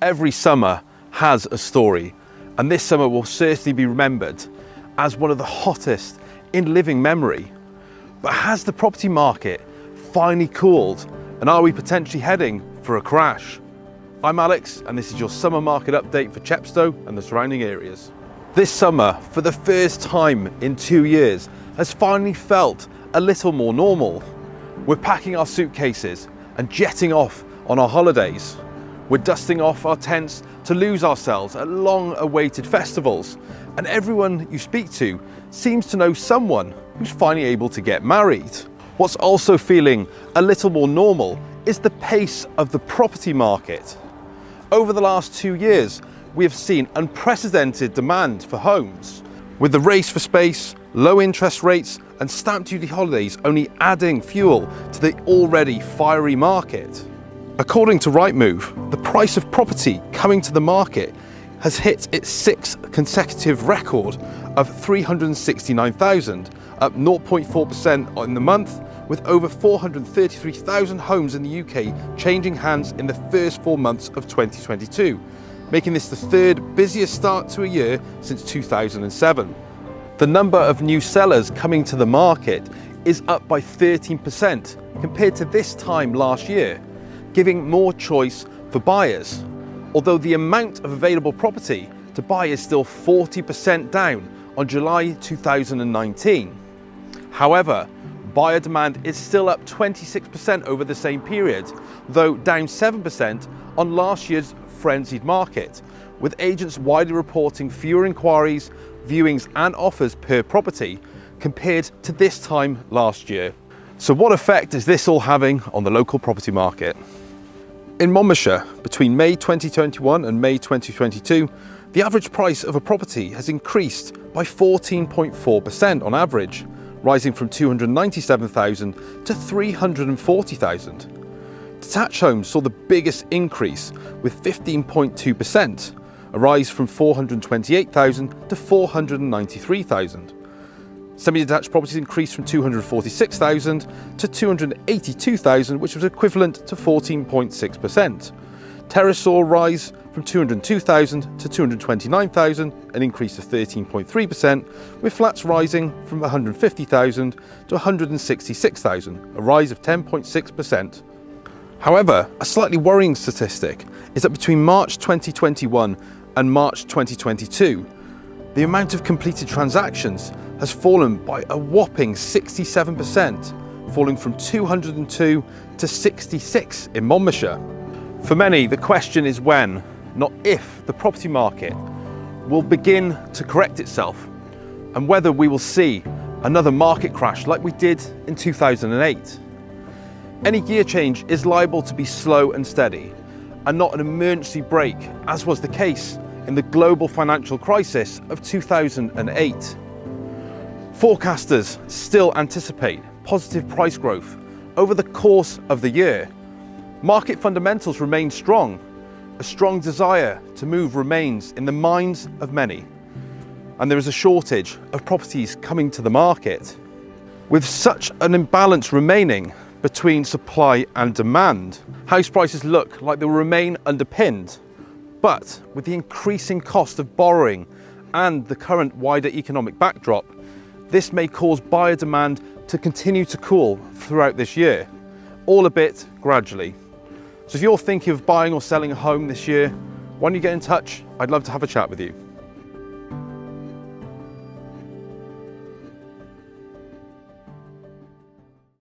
Every summer has a story, and this summer will certainly be remembered as one of the hottest in living memory. But has the property market finally cooled, and are we potentially heading for a crash? I'm Alex, and this is your summer market update for Chepstow and the surrounding areas. This summer, for the first time in two years, has finally felt a little more normal. We're packing our suitcases and jetting off on our holidays. We're dusting off our tents to lose ourselves at long awaited festivals. And everyone you speak to seems to know someone who's finally able to get married. What's also feeling a little more normal is the pace of the property market. Over the last two years, we have seen unprecedented demand for homes. With the race for space, low interest rates, and stamp duty holidays only adding fuel to the already fiery market. According to Rightmove, the price of property coming to the market has hit its sixth consecutive record of 369,000, up 0.4% in the month, with over 433,000 homes in the UK changing hands in the first four months of 2022, making this the third busiest start to a year since 2007. The number of new sellers coming to the market is up by 13% compared to this time last year, giving more choice for buyers. Although the amount of available property to buy is still 40% down on July 2019. However, buyer demand is still up 26% over the same period, though down 7% on last year's frenzied market, with agents widely reporting fewer inquiries, viewings and offers per property compared to this time last year. So what effect is this all having on the local property market? In Monmouthshire, between May 2021 and May 2022, the average price of a property has increased by 14.4% on average, rising from 297,000 to 340,000. Detached homes saw the biggest increase with 15.2%, a rise from 428,000 to 493,000. Semi-detached properties increased from 246,000 to 282,000, which was equivalent to 14.6%. Terrace saw a rise from 202,000 to 229,000, an increase of 13.3%, with flats rising from 150,000 to 166,000, a rise of 10.6%. However, a slightly worrying statistic is that between March 2021 and March 2022, the amount of completed transactions has fallen by a whopping 67%, falling from 202 to 66 in Monmouthshire. For many, the question is when, not if, the property market will begin to correct itself and whether we will see another market crash like we did in 2008. Any gear change is liable to be slow and steady and not an emergency brake, as was the case in the global financial crisis of 2008. Forecasters still anticipate positive price growth over the course of the year. Market fundamentals remain strong. A strong desire to move remains in the minds of many. And there is a shortage of properties coming to the market. With such an imbalance remaining between supply and demand, house prices look like they will remain underpinned but with the increasing cost of borrowing and the current wider economic backdrop, this may cause buyer demand to continue to cool throughout this year, all a bit gradually. So if you're thinking of buying or selling a home this year, why don't you get in touch? I'd love to have a chat with you.